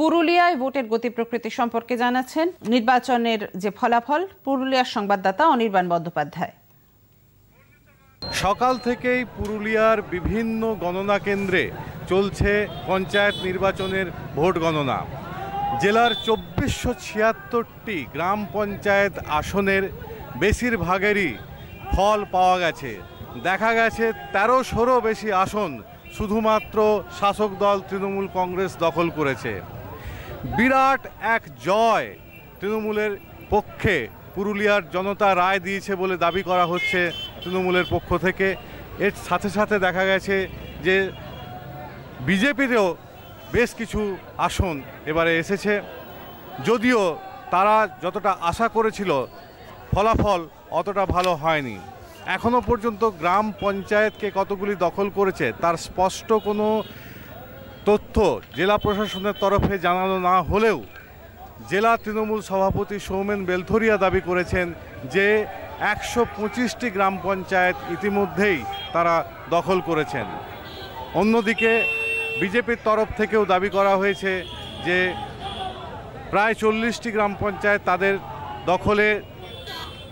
পুরুলিয়ায় ভোটের গতি প্রকৃতি সম্পর্কে জানাচ্ছেন নির্বাচনের যে ফলাফল, পুরুলিয়ার সংবাদদাতা অনির্বাণ বন্দ্যোপাধ্যায়। সকাল থেকেই পুরুলিয়ার বিভিন্ন গণনা কেন্দ্রে চলছে পঞ্চায়েত নির্বাচনের ভোট গণনা। জেলার চব্বিশশো ছিয়াত্তরটি গ্রাম পঞ্চায়েত আসনের বেশিরভাগেরই ফল পাওয়া গেছে। দেখা গেছে তেরোশোরও বেশি আসন শুধুমাত্র শাসক দল তৃণমূল কংগ্রেস দখল করেছে। বিরাট এক জয় তৃণমূলের পক্ষে পুরুলিয়ার জনতা রায় দিয়েছে বলে দাবি করা হচ্ছে তৃণমূলের পক্ষ থেকে। এর সাথে সাথে দেখা গেছে যে বিজেপিরও বেশ কিছু আসন এবারে এসেছে। যদিও তারা যতটা আশা করেছিল, ফলাফল অতটা ভালো হয়নি। এখনও পর্যন্ত গ্রাম পঞ্চায়েতকে কতগুলি দখল করেছে, তার স্পষ্ট কোনো তথ্য জেলা প্রশাসনের তরফে জানানো না হলেও জেলা তৃণমূল সভাপতি সৌমেন বেলথরিয়া দাবি করেছেন যে একশো পঁচিশটি গ্রাম পঞ্চায়েত ইতিমধ্যেই তারা দখল করেছেন। অন্যদিকে বিজেপির তরফ থেকেও দাবি করা হয়েছে যে প্রায় চল্লিশটি গ্রাম পঞ্চায়েত তাদের দখলে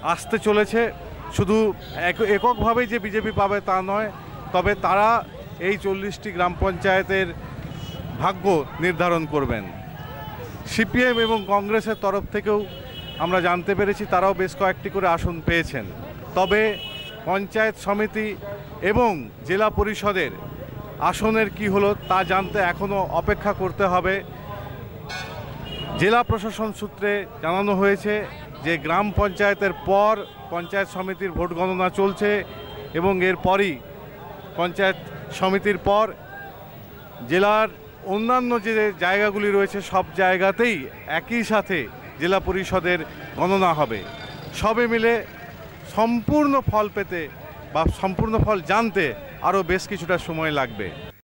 আসতে চলেছে। শুধু এক- এককভাবেই যে বিজেপি পাবে তা নয়, তবে তারা এই চল্লিশটি গ্রাম পঞ্চায়েতের ভাগ্য নির্ধারণ করবেন। সিপিএম এবং কংগ্রেসের তরফ থেকেও আমরা জানতে পেরেছি তারাও বেশ কয়েকটি করে আসন পেয়েছেন। তবে পঞ্চায়েত সমিতি এবং জেলা পরিষদের আসনের কি হলো তা জানতে এখনও অপেক্ষা করতে হবে। জেলা প্রশাসন সূত্রে জানানো হয়েছে যে গ্রাম পঞ্চায়েতের পর পঞ্চায়েত সমিতির ভোট গণনা চলছে এবং এরপরই পঞ্চায়েত সমিতির পর জেলার অন্যান্য যে জায়গাগুলি রয়েছে, সব জায়গাতেই একই সাথে জেলা পরিষদের গণনা হবে। সবে মিলে সম্পূর্ণ ফল পেতে বা সম্পূর্ণ ফল জানতে আরও বেশ কিছুটা সময় লাগবে।